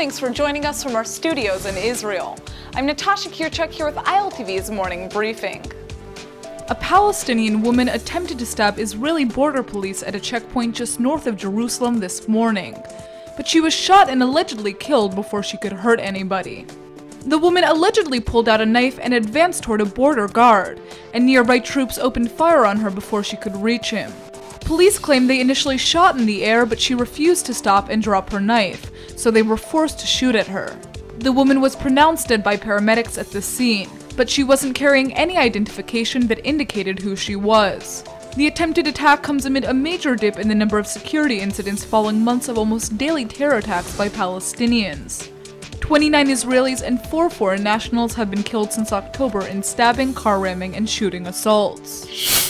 thanks for joining us from our studios in Israel. I'm Natasha Kirtchuk here with ILTV's morning briefing. A Palestinian woman attempted to stab Israeli border police at a checkpoint just north of Jerusalem this morning, but she was shot and allegedly killed before she could hurt anybody. The woman allegedly pulled out a knife and advanced toward a border guard, and nearby troops opened fire on her before she could reach him. Police claim they initially shot in the air, but she refused to stop and drop her knife, so they were forced to shoot at her. The woman was pronounced dead by paramedics at the scene, but she wasn't carrying any identification that indicated who she was. The attempted attack comes amid a major dip in the number of security incidents following months of almost daily terror attacks by Palestinians. 29 Israelis and 4 foreign nationals have been killed since October in stabbing, car ramming, and shooting assaults.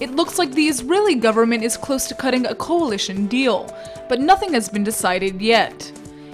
It looks like the Israeli government is close to cutting a coalition deal, but nothing has been decided yet.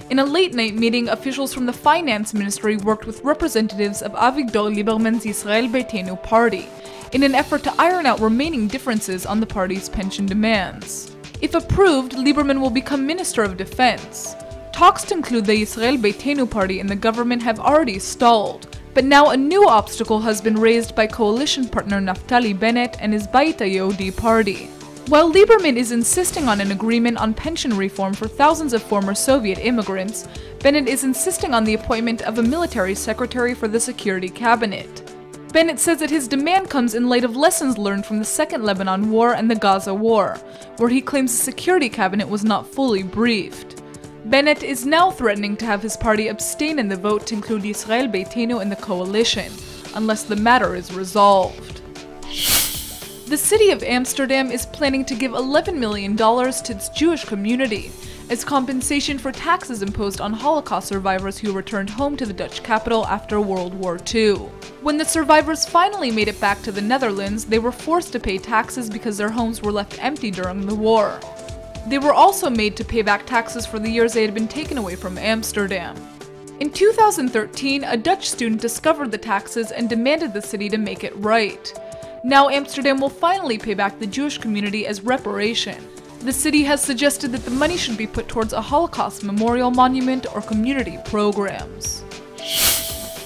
In a late night meeting, officials from the finance ministry worked with representatives of Avigdor Lieberman's Israel Beiteinu party in an effort to iron out remaining differences on the party's pension demands. If approved, Lieberman will become Minister of Defense. Talks to include the Israel Beiteinu party in the government have already stalled, but now a new obstacle has been raised by coalition partner Naftali Bennett and his Bayit HaYehudi party. While Lieberman is insisting on an agreement on pension reform for thousands of former Soviet immigrants, Bennett is insisting on the appointment of a military secretary for the security cabinet. Bennett says that his demand comes in light of lessons learned from the Second Lebanon War and the Gaza War, where he claims the security cabinet was not fully briefed. Bennett is now threatening to have his party abstain in the vote to include Israel Beiteinu in the coalition, unless the matter is resolved. The city of Amsterdam is planning to give $11 million to its Jewish community as compensation for taxes imposed on Holocaust survivors who returned home to the Dutch capital after World War II. When the survivors finally made it back to the Netherlands, they were forced to pay taxes because their homes were left empty during the war. They were also made to pay back taxes for the years they had been taken away from Amsterdam. In 2013, a Dutch student discovered the taxes and demanded the city to make it right. Now Amsterdam will finally pay back the Jewish community as reparation. The city has suggested that the money should be put towards a Holocaust memorial monument or community programs.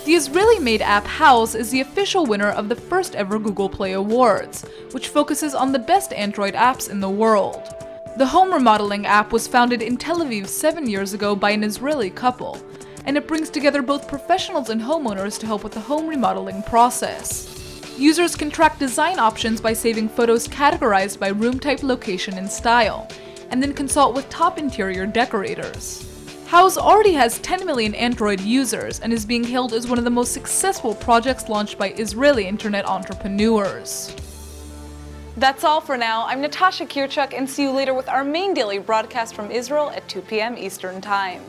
The Israeli-made app Houzz is the official winner of the first ever Google Play Awards, which focuses on the best Android apps in the world. The home remodeling app was founded in Tel Aviv seven years ago by an Israeli couple, and it brings together both professionals and homeowners to help with the home remodeling process. Users can track design options by saving photos categorized by room type, location, and style, and then consult with top interior decorators. Houzz already has 10 million Android users and is being hailed as one of the most successful projects launched by Israeli internet entrepreneurs. That's all for now. I'm Natasha Kirtchuk and see you later with our main daily broadcast from Israel at 2 p.m. Eastern Time.